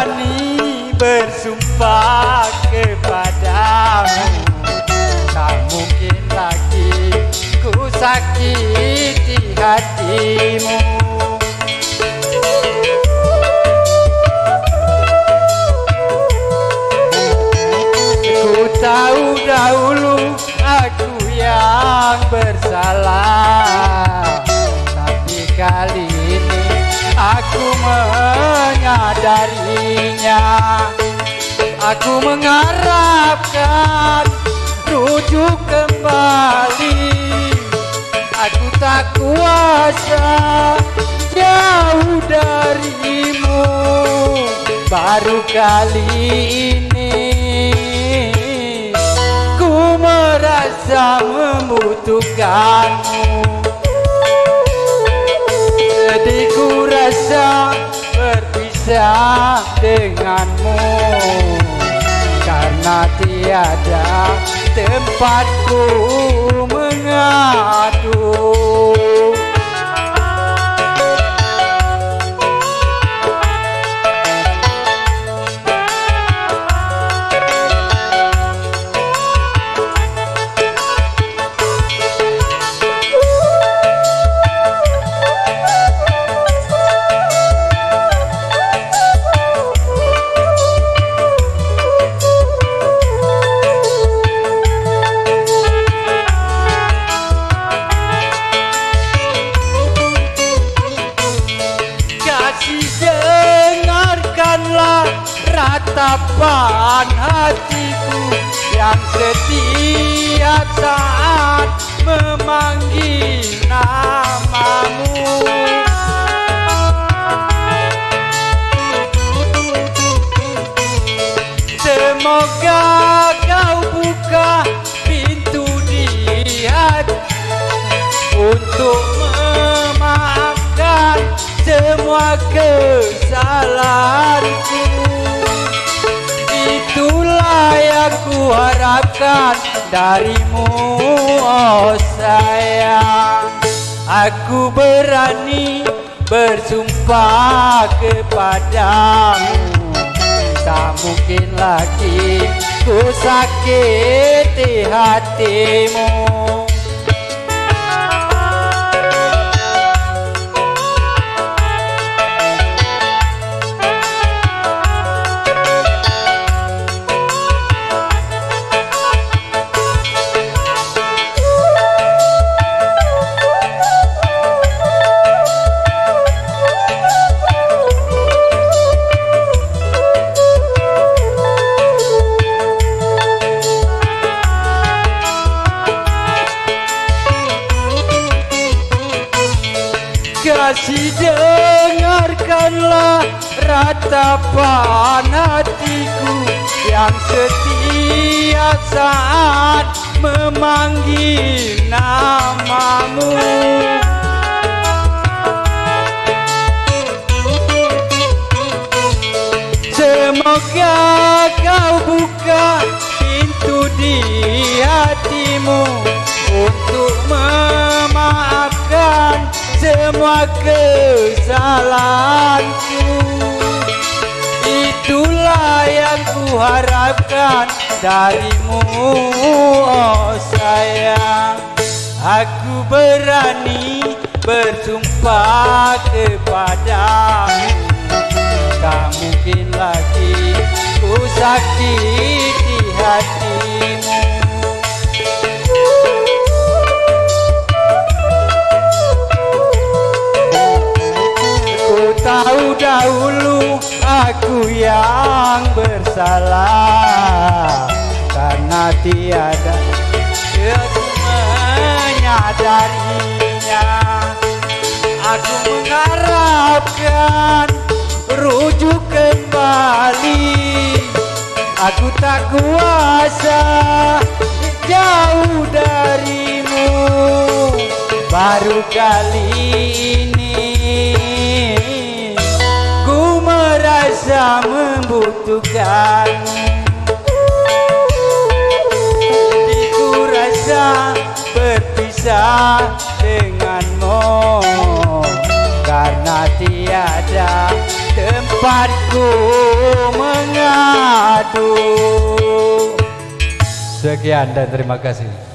berani bersumpah menyadarinya. Aku mengharapkan rujuk kembali. Aku tak kuasa jauh darimu. Baru kali ini Ku merasa membutuhkanmu. Sedihku rasa berpisah denganmu. Karena tiada tempatku mengadu ratapan hatiku Yang setiap saat memanggil namamu. Semoga kau buka pintu di hati untuk memaafkan semua kesalahanku Itulah yang ku harapkan darimu oh sayang. Aku berani bersumpah kepadamu. Tak mungkin lagi ku sakiti hatimu Kasih dengarkanlah ratapan hatiku Yang setiap saat memanggil namamu. Semoga kau buka pintu di hatimu Untuk semua kesalahanku. Itulah yang ku harapkan darimu oh sayang. Aku berani bersumpah kepadamu. Tak mungkin lagi ku sakiti hatimu tahu dahulu aku yang bersalah. Karena tiada aku menyadarinya Aku mengharapkan rujuk kembali. Aku tak kuasa jauh darimu. Baru kali merasa membutuhkanmu Jadi ku rasa berpisah denganmu. Karena tiada tempatku mengadu. Sekian dan terima kasih.